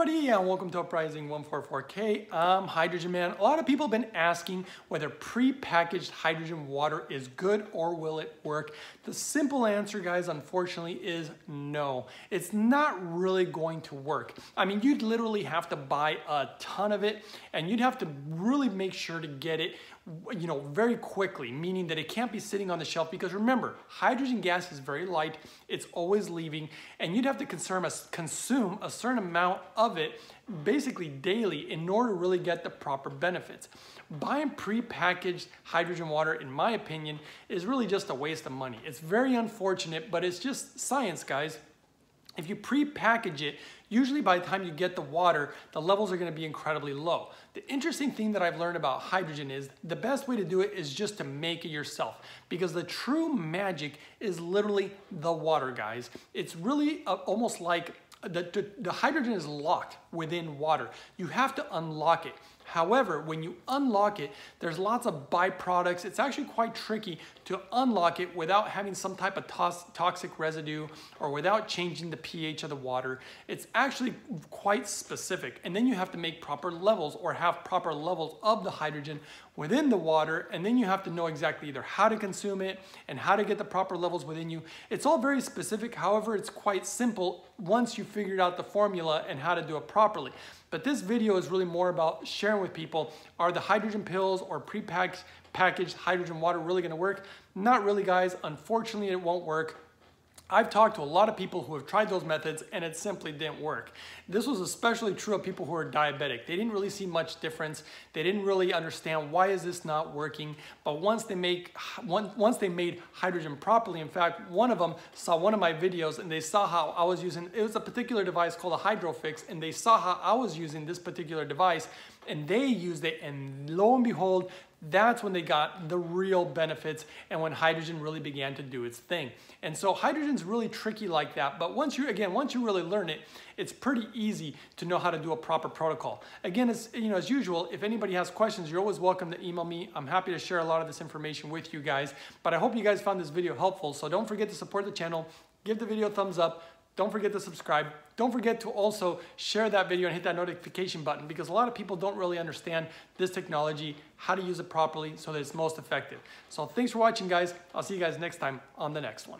everybody and welcome to Uprising 144K. I'm Hydrogen Man. A lot of people have been asking whether pre-packaged hydrogen water is good or will it work. The simple answer guys unfortunately is no. It's not really going to work. I mean you'd literally have to buy a ton of it and you'd have to really make sure to get it you know, very quickly, meaning that it can't be sitting on the shelf because remember, hydrogen gas is very light, it's always leaving, and you'd have to consume a, consume a certain amount of it basically daily in order to really get the proper benefits. Buying pre-packaged hydrogen water, in my opinion, is really just a waste of money. It's very unfortunate, but it's just science, guys. If you pre-package it, usually by the time you get the water, the levels are gonna be incredibly low. The interesting thing that I've learned about hydrogen is the best way to do it is just to make it yourself because the true magic is literally the water, guys. It's really uh, almost like the, the, the hydrogen is locked within water. You have to unlock it. However, when you unlock it, there's lots of byproducts. It's actually quite tricky to unlock it without having some type of toxic residue or without changing the pH of the water. It's actually quite specific. And then you have to make proper levels or have proper levels of the hydrogen within the water. And then you have to know exactly either how to consume it and how to get the proper levels within you. It's all very specific. However, it's quite simple once you figured out the formula and how to do it properly. But this video is really more about sharing with people, are the hydrogen pills or pre-packaged hydrogen water really gonna work? Not really guys, unfortunately it won't work. I've talked to a lot of people who have tried those methods and it simply didn't work. This was especially true of people who are diabetic. They didn't really see much difference. They didn't really understand why is this not working. But once they make once they made hydrogen properly, in fact, one of them saw one of my videos and they saw how I was using it was a particular device called a Hydrofix and they saw how I was using this particular device and they used it and lo and behold that's when they got the real benefits and when hydrogen really began to do its thing. And so hydrogen's really tricky like that, but once you, again, once you really learn it, it's pretty easy to know how to do a proper protocol. Again, as, you know, as usual, if anybody has questions, you're always welcome to email me. I'm happy to share a lot of this information with you guys, but I hope you guys found this video helpful. So don't forget to support the channel, give the video a thumbs up, don't forget to subscribe. Don't forget to also share that video and hit that notification button because a lot of people don't really understand this technology, how to use it properly so that it's most effective. So thanks for watching guys. I'll see you guys next time on the next one.